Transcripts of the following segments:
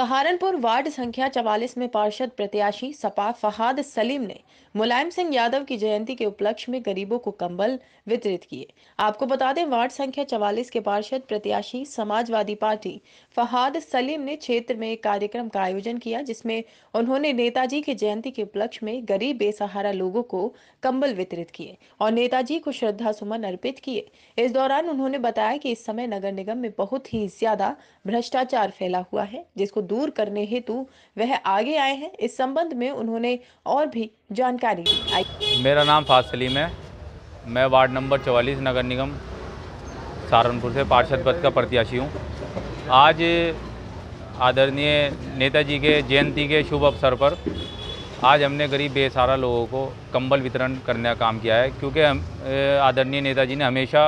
Saharanpur ward संख्या 44 में पार्षद प्रत्याशी सपा फहाद सलीम ने मुलायम सिंह यादव की जयंती के उपलक्ष्य में गरीबों को कंबल वितरित किए। आपको बता दें, वार्ड संख्या 44 के पार्षद प्रत्याशी समाजवादी पार्टी फहाद सलीम ने क्षेत्र में एक कार्यक्रम का आयोजन किया, जिसमें उन्होंने नेताजी की जयंती के उपलक्ष्य में गरीब बेसहारा लोगों को कंबल वितरित किए और नेताजी को श्रद्धा सुमन अर्पित किए। इस दौरान उन्होंने बताया कि इस समय नगर निगम में बहुत ही ज़्यादा भ्रष्टाचार फैला हुआ है, जिसको दूर करने हेतु वह आगे आए हैं। इस संबंध में उन्होंने और भी जानकारी मेरा नाम फाज सलीम है। मैं वार्ड नंबर चवालीस, नगर निगम, सहारनपुर से पार्षद पद का प्रत्याशी हूँ। आज आदरणीय नेताजी के जयंती के शुभ अवसर पर आज हमने गरीब बेसहारा लोगों को कंबल वितरण करने का काम किया है, क्योंकि हम आदरणीय नेताजी ने हमेशा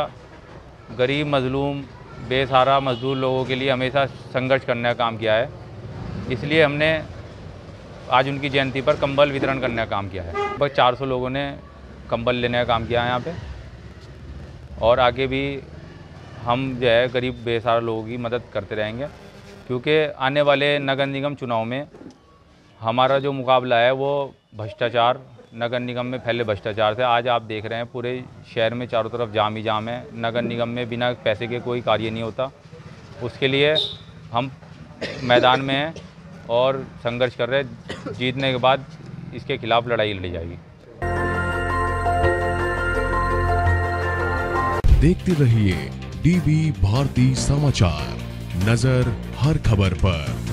गरीब, मजलूम, बेसहारा, मजदूर लोगों के लिए हमेशा संघर्ष करने का काम किया है। इसलिए हमने आज उनकी जयंती पर कंबल वितरण करने का काम किया है। लगभग 400 लोगों ने कंबल लेने का काम किया है यहाँ पे। और आगे भी हम जो है गरीब बेसहारा लोगों की मदद करते रहेंगे, क्योंकि आने वाले नगर निगम चुनाव में हमारा जो मुकाबला है वो भ्रष्टाचार, नगर निगम में फैले भ्रष्टाचार से। आज आप देख रहे हैं पूरे शहर में चारों तरफ़ जाम ही जाम है। नगर निगम में बिना पैसे के कोई कार्य नहीं होता। उसके लिए हम मैदान में हैं। और संघर्ष कर रहे जीतने के बाद इसके खिलाफ लड़ाई लड़ी जाएगी। देखते रहिए डीबी भारती समाचार। नज़र हर खबर पर।